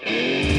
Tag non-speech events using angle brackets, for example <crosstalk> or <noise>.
Bye. <laughs>